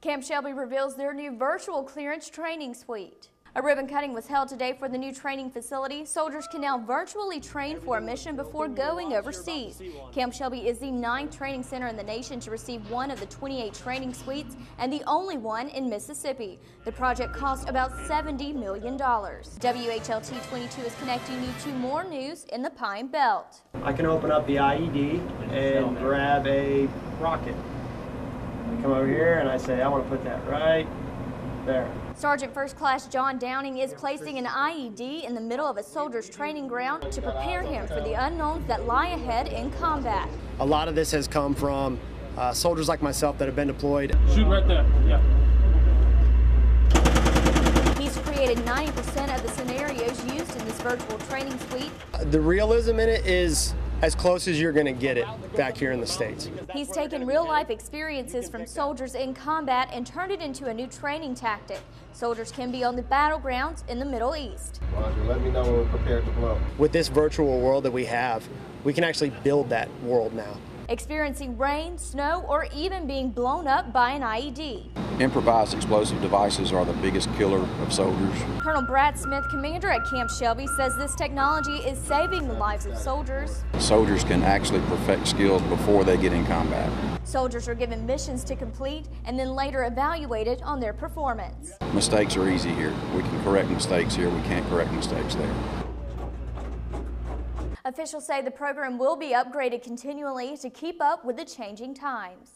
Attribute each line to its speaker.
Speaker 1: Camp Shelby reveals their new virtual clearance training suite. A ribbon cutting was held today for the new training facility. Soldiers can now virtually train for a mission before going overseas. Camp Shelby is the ninth training center in the nation to receive one of the 28 training suites and the only one in Mississippi. The project cost about $70 million. WHLT 22 is connecting you to more news in the Pine Belt.
Speaker 2: I can open up the IED and grab a rocket. I come over here and I say, I want to put that right there.
Speaker 1: Sergeant First Class John Downing is placing an IED in the middle of a soldier's training ground to prepare him for the unknowns that lie ahead in combat.
Speaker 2: A lot of this has come from uh, soldiers like myself that have been deployed.
Speaker 3: Shoot right there. Yeah.
Speaker 1: He's created 90% of the scenarios used in this virtual training suite.
Speaker 2: The realism in it is as close as you're going to get it back here in the States.
Speaker 1: He's taken real life experiences from soldiers in combat and turned it into a new training tactic. Soldiers can be on the battlegrounds in the Middle East.
Speaker 4: Roger, let me know when we're prepared to blow.
Speaker 2: With this virtual world that we have, we can actually build that world now.
Speaker 1: Experiencing rain, snow, or even being blown up by an IED.
Speaker 5: Improvised explosive devices are the biggest killer of soldiers.
Speaker 1: Colonel Brad Smith, commander at Camp Shelby, says this technology is saving the lives of soldiers.
Speaker 5: Soldiers can actually perfect skills before they get in combat.
Speaker 1: Soldiers are given missions to complete and then later evaluated on their performance.
Speaker 5: Mistakes are easy here. We can correct mistakes here. We can't correct mistakes there.
Speaker 1: Officials say the program will be upgraded continually to keep up with the changing times.